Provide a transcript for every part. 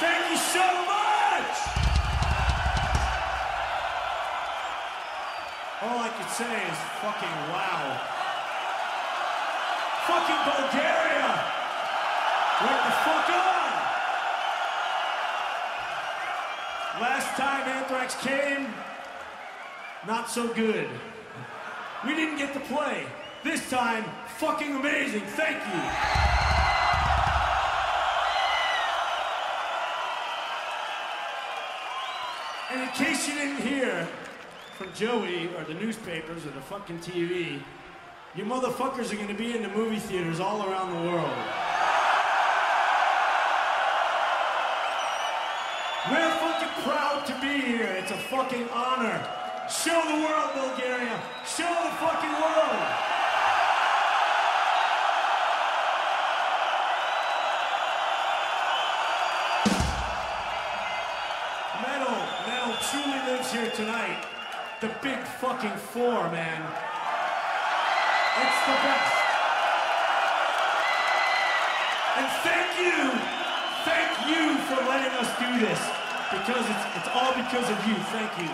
Thank you so much! All I can say is fucking wow. Fucking Bulgaria! Wake the fuck on! Last time Anthrax came, not so good. We didn't get to play. This time, fucking amazing. Thank you. And in case you didn't hear from Joey or the newspapers or the fucking TV, you motherfuckers are gonna be in the movie theaters all around the world. We're fucking proud to be here. It's a fucking honor. Show the world, Bulgaria. Show the fucking world. Here tonight. The big fucking four, man. It's the best. And thank you, thank you for letting us do this. Because it's, it's all because of you. Thank you.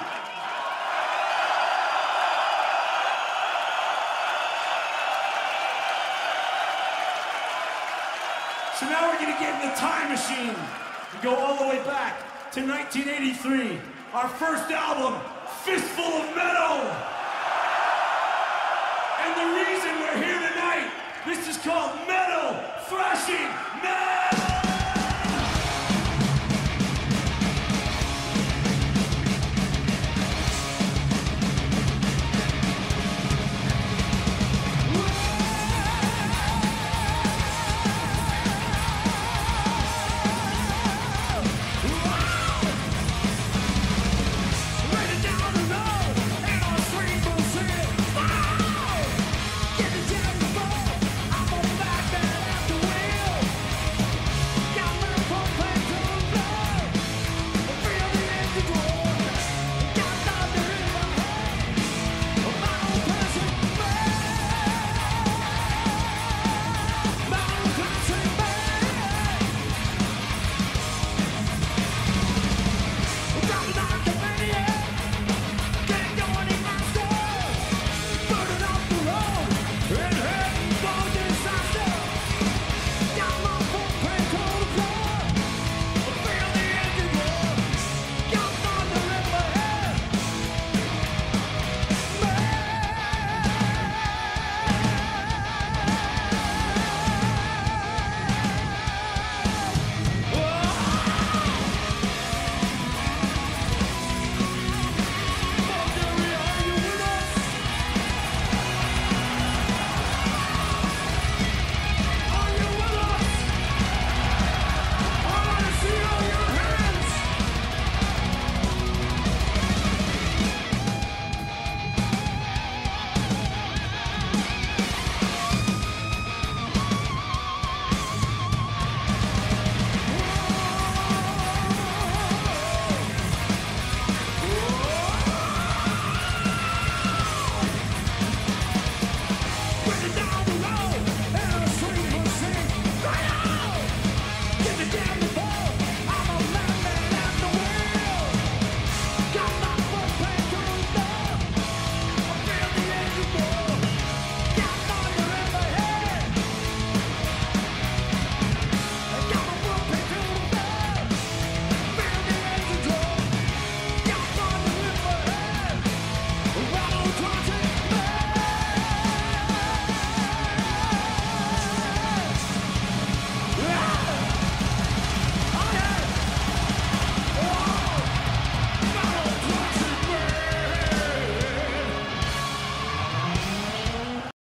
So now we're gonna get in the time machine and go all the way back to 1983. Our first album, Fistful of Metal. And the reason we're here tonight, this is called Metal Thrashing Mad.